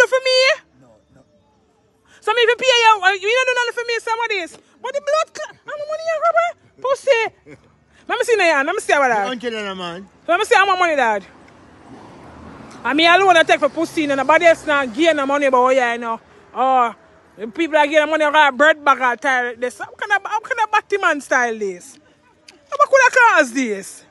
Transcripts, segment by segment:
Some of you do for me? Some even pay you. uh, You don't do nothing for me, some of this. But the blood clot. How much money you rubber? Pussy. Let me see now, let me see about that. Hundred and a man. Let me see how much money that. I mean, I take for pussy, and nobody else not gain the money, but oh yeah, you know. Oh, the people are getting money, got bread bag all tired. This. How can I, how can I batty man style this? How could I cause this?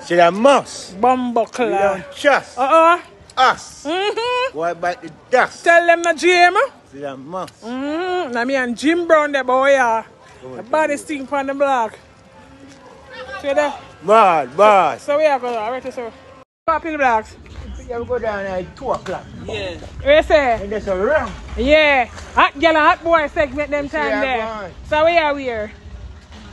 Say that must. Bumbo We clock. don't trust Uh-uh. us. Mm-hmm. What about the dust? Tell them the Jim. See that must. Mm-hmm. Now me and Jim Brown there, boy, yeah. The body stink on the block. See that? Bad, bad. So we are going to, alright, so. Up in the blocks. You go down at 2 o'clock. What you say? And there's a ram. Yeah, hot girl and hot boy segment them time Yeah, there. boy. So we are here.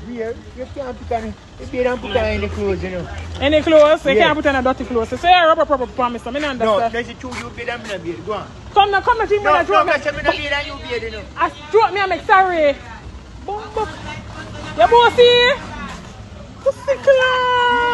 Here, you can't put on. You don't put on any clothes, you know. Any clothes? You Yeah. can't put on a dirty clothes. So say rubber proper promise. I mean No, understand. that's the truth. You beat them in a beard. Go on. Come now, come now, team. No, No, no, me. A beard and you beard, you know. I drop me. I make sorry. Boom, boom. You bossy? Pussy clown.